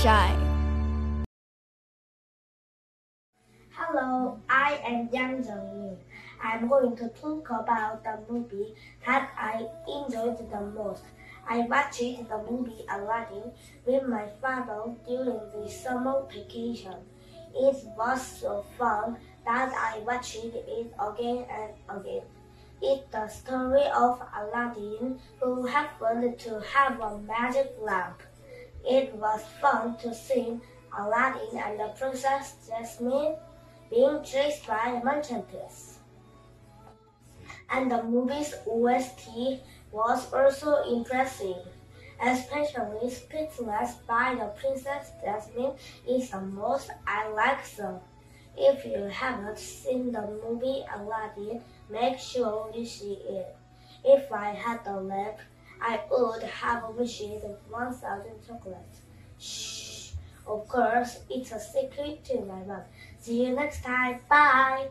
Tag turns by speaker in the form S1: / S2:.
S1: shy. Hello, I am Yang Jeongmin. I'm going to talk about the movie that I enjoyed the most. I watched the movie Aladdin with my father during the summer vacation. It was so fun that I watched it again and again. It's the story of Aladdin who happened to have a magic lamp. It was fun to see Aladdin and the Princess Jasmine being chased by the merchants. And the movie's OST was also impressive, especially Speechless by the Princess Jasmine is the most I like song. If you haven't seen the movie Aladdin, make sure you see it. If I had a lamp, I would have wished 1,000 chocolates. Shh! Of course, it's a secret to my mom. See you next time. Bye!